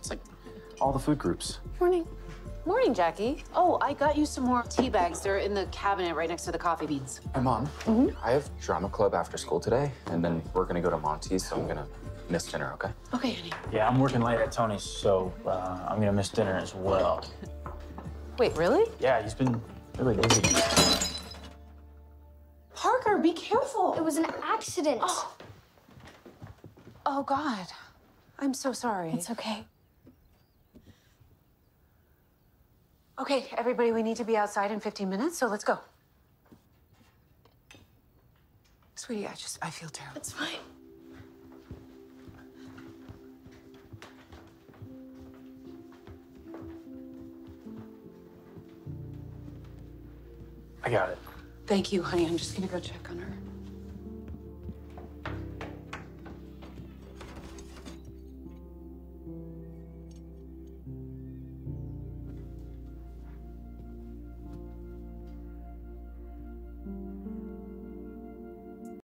It's like all the food groups. Morning. Morning, Jackie. Oh, I got you some more tea bags. They're in the cabinet right next to the coffee beans. Hey, Mom. I have drama club after school today, and then we're gonna go to Monty's, so I'm gonna miss dinner, okay? Okay, honey. Yeah, I'm working late at Tony's, so uh, I'm gonna miss dinner as well. Wait, really? Yeah, he's been really busy. Parker, be careful. It was an accident. Oh, Oh, God. I'm so sorry. It's okay. Okay, everybody, we need to be outside in 15 minutes, so let's go. Sweetie, I just, I feel terrible. It's fine. I got it. Thank you, honey. I'm just gonna go check on her.